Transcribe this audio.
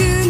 you